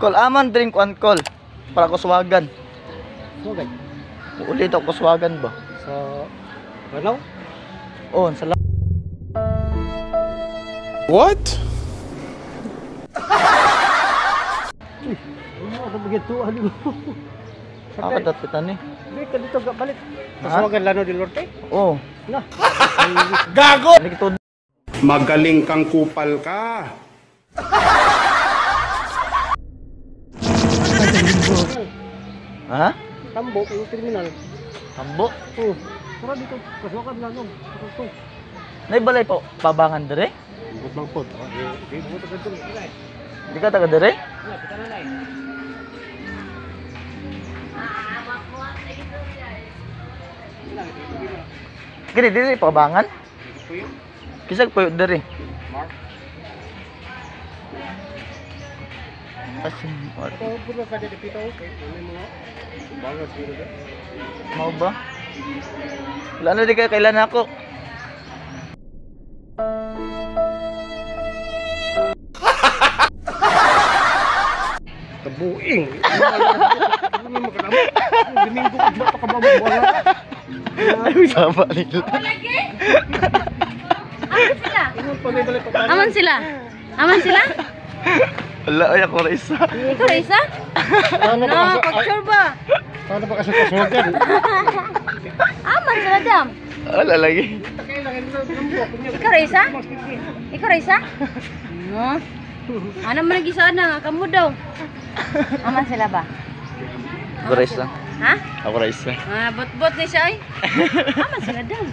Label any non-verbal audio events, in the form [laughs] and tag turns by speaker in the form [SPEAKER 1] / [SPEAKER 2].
[SPEAKER 1] Call aman drink one call. Para kuswagan.
[SPEAKER 2] Sugay.
[SPEAKER 1] Ulit ako kuswagan ba?
[SPEAKER 2] Sa Banaw?
[SPEAKER 1] Oh, sa la-
[SPEAKER 3] What?
[SPEAKER 2] Ano ako begitu ano?
[SPEAKER 1] Ako tatitan ni.
[SPEAKER 2] Di ka dito balik.
[SPEAKER 1] Ha?
[SPEAKER 2] Tasawagan Lano di Lorte.
[SPEAKER 1] Oh.
[SPEAKER 2] Na.
[SPEAKER 3] Gago!
[SPEAKER 1] Hindi
[SPEAKER 3] Magaling kang kupal ka.
[SPEAKER 1] Ha?
[SPEAKER 2] Tambo yung terminal.
[SPEAKER 1] Tambo.
[SPEAKER 2] Oh. Tara dito. Tasawagan Lano. Ito.
[SPEAKER 1] Naibalay po pabangan dire?
[SPEAKER 2] Butang pod. Di mo ta kadto.
[SPEAKER 1] Di ka taga dire? Kini dire pabangan? Kisag po dire. Asin,
[SPEAKER 2] dito.
[SPEAKER 1] Mau ba? Wala na di kayo kailan ako.
[SPEAKER 2] Kabuing. Ano mo kadamo? Domingo ka ba ka ba
[SPEAKER 1] Ay, sama nila. [laughs]
[SPEAKER 4] Aman sila. Aman sila. Aman sila?
[SPEAKER 1] Wala, ay ako na isa.
[SPEAKER 4] Ikaw isa?
[SPEAKER 2] Ano
[SPEAKER 4] No, picture ba?
[SPEAKER 2] Paano ba kasi tasawagan?
[SPEAKER 4] Aman sila dam.
[SPEAKER 1] Wala lagi.
[SPEAKER 2] Na tambo.
[SPEAKER 4] Ikaw isa? Ikaw isa? No. Ano man lagi sana nga kamo daw. Aman sila ba?
[SPEAKER 1] Ako na isa.
[SPEAKER 4] Ha?
[SPEAKER 1] Ako na isa.
[SPEAKER 4] Ah, bot-bot ni siya ay. [laughs] Aman sila dam.